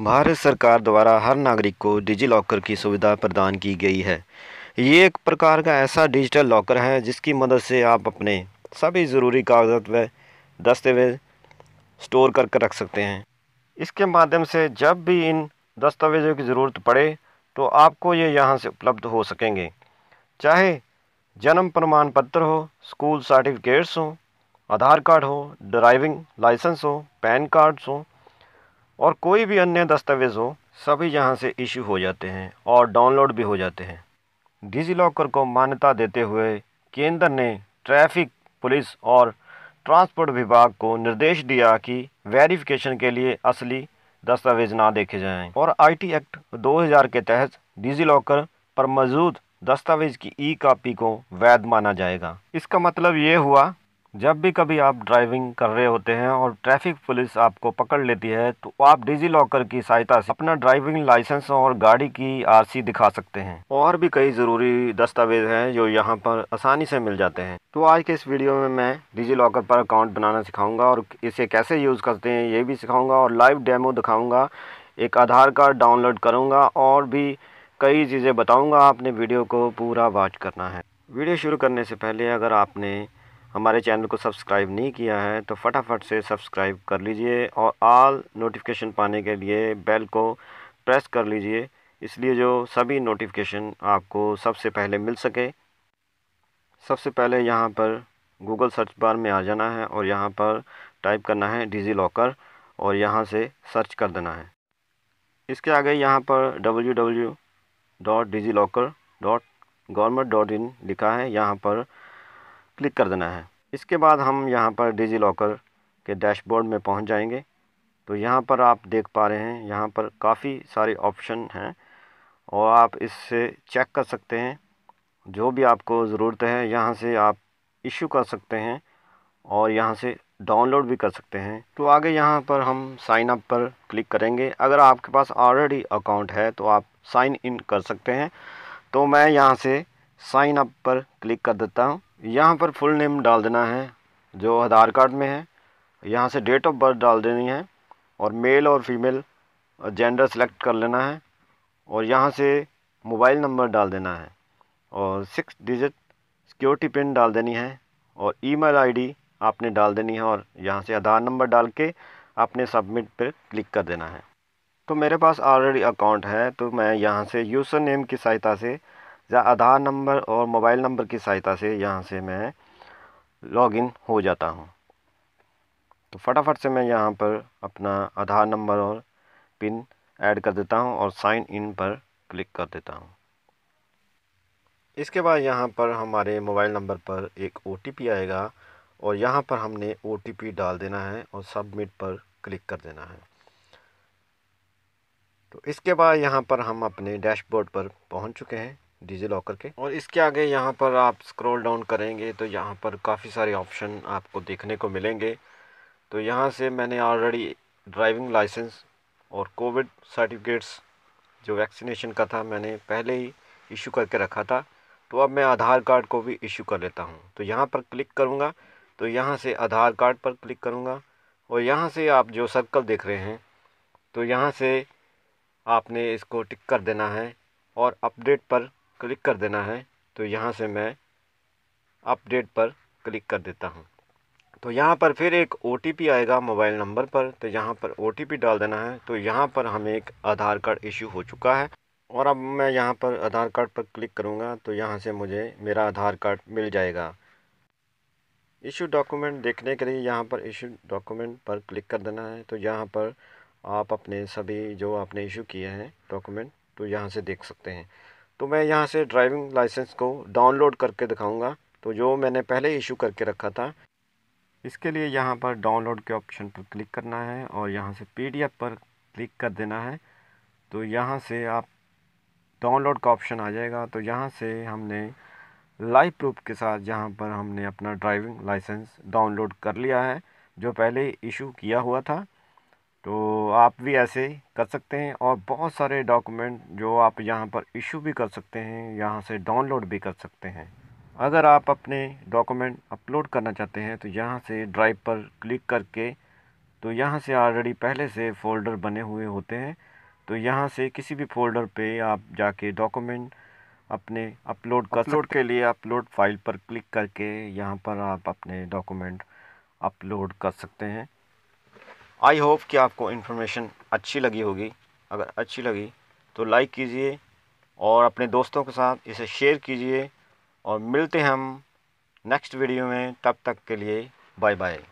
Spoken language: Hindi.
भारत सरकार द्वारा हर नागरिक को डिजी लॉकर की सुविधा प्रदान की गई है। ये एक प्रकार का ऐसा डिजिटल लॉकर है जिसकी मदद से आप अपने सभी ज़रूरी कागजात व दस्तावेज़ स्टोर करके रख सकते हैं। इसके माध्यम से जब भी इन दस्तावेज़ों की ज़रूरत पड़े तो आपको ये यहाँ से उपलब्ध हो सकेंगे। चाहे जन्म प्रमाण पत्र हो, स्कूल सर्टिफिकेट्स हो, आधार कार्ड हो, ड्राइविंग लाइसेंस हो, पैन कार्ड्स हो और कोई भी अन्य दस्तावेज़ हो, सभी यहाँ से इशू हो जाते हैं और डाउनलोड भी हो जाते हैं। डिजी लॉकर को मान्यता देते हुए केंद्र ने ट्रैफ़िक, पुलिस और ट्रांसपोर्ट विभाग को निर्देश दिया कि वेरिफिकेशन के लिए असली दस्तावेज़ ना देखे जाएँ और आईटी एक्ट 2000 के तहत डिजी लॉकर पर मौजूद दस्तावेज़ की ई कापी को वैध माना जाएगा। इसका मतलब ये हुआ जब भी कभी आप ड्राइविंग कर रहे होते हैं और ट्रैफ़िक पुलिस आपको पकड़ लेती है तो आप डिजी लॉकर की सहायता से अपना ड्राइविंग लाइसेंस और गाड़ी की आरसी दिखा सकते हैं। और भी कई ज़रूरी दस्तावेज़ हैं जो यहाँ पर आसानी से मिल जाते हैं। तो आज के इस वीडियो में मैं डिजी लॉकर पर अकाउंट बनाना सिखाऊँगा और इसे कैसे यूज़ करते हैं, ये भी सिखाऊँगा और लाइव डेमो दिखाऊँगा। एक आधार कार्ड डाउनलोड करूँगा और भी कई चीज़ें बताऊँगा। आपने वीडियो को पूरा वॉच करना है। वीडियो शुरू करने से पहले अगर आपने हमारे चैनल को सब्सक्राइब नहीं किया है तो फटाफट से सब्सक्राइब कर लीजिए और ऑल नोटिफिकेशन पाने के लिए बेल को प्रेस कर लीजिए। इसलिए जो सभी नोटिफिकेशन आपको सबसे पहले मिल सके। सबसे पहले यहाँ पर गूगल सर्च बार में आ जाना है और यहाँ पर टाइप करना है डिजी लॉकर और यहाँ से सर्च कर देना है। इसके आगे यहाँ पर W W dot DigiLocker government dot in लिखा है। यहाँ पर क्लिक कर देना है। इसके बाद हम यहाँ पर डिजी लॉकर के डैशबोर्ड में पहुँच जाएँगे। तो यहाँ पर आप देख पा रहे हैं, यहाँ पर काफ़ी सारे ऑप्शन हैं और आप इससे चेक कर सकते हैं। जो भी आपको ज़रूरत है, यहाँ से आप इशू कर सकते हैं और यहाँ से डाउनलोड भी कर सकते हैं। तो आगे यहाँ पर हम साइन अप पर क्लिक करेंगे। अगर आपके पास ऑलरेडी अकाउंट है तो आप साइन इन कर सकते हैं। तो मैं यहाँ से साइन अप पर क्लिक कर देता हूँ। यहाँ पर फुल नेम डाल देना है, जो आधार कार्ड में है। यहाँ से डेट ऑफ़ बर्थ डाल देनी है और मेल और फीमेल, जेंडर सेलेक्ट कर लेना है और यहाँ से मोबाइल नंबर डाल देना है और सिक्स डिजिट सिक्योरिटी पिन डाल देनी है और ईमेल आईडी आपने डाल देनी है और यहाँ से आधार नंबर डाल के आपने सबमिट पर क्लिक कर देना है। तो मेरे पास ऑलरेडी अकाउंट है तो मैं यहाँ से यूज़र नेम की सहायता से या आधार नंबर और मोबाइल नंबर की सहायता से यहाँ से मैं लॉगिन हो जाता हूँ। तो फटाफट से मैं यहाँ पर अपना आधार नंबर और पिन ऐड कर देता हूँ और साइन इन पर क्लिक कर देता हूँ। इसके बाद यहाँ पर हमारे मोबाइल नंबर पर एक ओटीपी आएगा और यहाँ पर हमने ओटीपी डाल देना है और सबमिट पर क्लिक कर देना है। तो इसके बाद यहाँ पर हम अपने डैशबोर्ड पर पहुँच चुके हैं। डिजी लॉकर के और इसके आगे यहाँ पर आप स्क्रॉल डाउन करेंगे तो यहाँ पर काफ़ी सारे ऑप्शन आपको देखने को मिलेंगे। तो यहाँ से मैंने ऑलरेडी ड्राइविंग लाइसेंस और कोविड सर्टिफिकेट्स जो वैक्सीनेशन का था, मैंने पहले ही इशू करके रखा था। तो अब मैं आधार कार्ड को भी इशू कर लेता हूँ। तो यहाँ पर क्लिक करूँगा तो यहाँ से आधार कार्ड पर क्लिक करूँगा। और यहाँ से आप जो सर्कल देख रहे हैं तो यहाँ से आपने इसको टिक कर देना है। और अपडेट पर क्लिक कर देना है तो यहाँ से मैं अपडेट पर क्लिक कर देता हूँ। तो यहाँ पर फिर एक ओटीपी आएगा मोबाइल नंबर पर तो यहाँ पर ओटीपी डाल देना है तो यहाँ पर हमें एक आधार कार्ड इशू हो चुका है। और अब मैं यहाँ पर आधार कार्ड पर क्लिक करूँगा तो यहाँ से मुझे मेरा आधार कार्ड मिल जाएगा। इशू डॉक्यूमेंट देखने के लिए यहाँ पर इशू डॉक्यूमेंट पर क्लिक कर देना है तो यहाँ पर आप अपने सभी जो आपने इशू किए हैं डॉक्यूमेंट तो यहाँ से देख सकते हैं। तो मैं यहाँ से ड्राइविंग लाइसेंस को डाउनलोड करके दिखाऊँगा। तो जो मैंने पहले इशू करके रखा था, इसके लिए यहाँ पर डाउनलोड के ऑप्शन पर क्लिक करना है और यहाँ से पीडीएफ पर क्लिक कर देना है। तो यहाँ से आप डाउनलोड का ऑप्शन आ जाएगा। तो यहाँ से हमने लाइव प्रूफ के साथ जहाँ पर हमने अपना ड्राइविंग लाइसेंस डाउनलोड कर लिया है, जो पहले इशू किया हुआ था। तो आप भी ऐसे ही कर सकते हैं और बहुत सारे डॉक्यूमेंट जो आप यहाँ पर इशू भी कर सकते हैं यहाँ से डाउनलोड भी कर सकते हैं। अगर आप अपने डॉक्यूमेंट अपलोड करना चाहते हैं तो यहाँ से ड्राइव पर क्लिक करके तो यहाँ से ऑलरेडी पहले से फ़ोल्डर बने हुए होते हैं। तो यहाँ से किसी भी फोल्डर पे आप जाके डॉक्यूमेंट अपने अपलोड कर अपलोड के लिए अपलोड फ़ाइल पर क्लिक करके यहाँ पर आप अपने डॉक्यूमेंट अपलोड कर सकते हैं। आई होप कि आपको इन्फॉर्मेशन अच्छी लगी होगी। अगर अच्छी लगी तो लाइक कीजिए और अपने दोस्तों के साथ इसे शेयर कीजिए और मिलते हैं हम नेक्स्ट वीडियो में। तब तक के लिए बाय बाय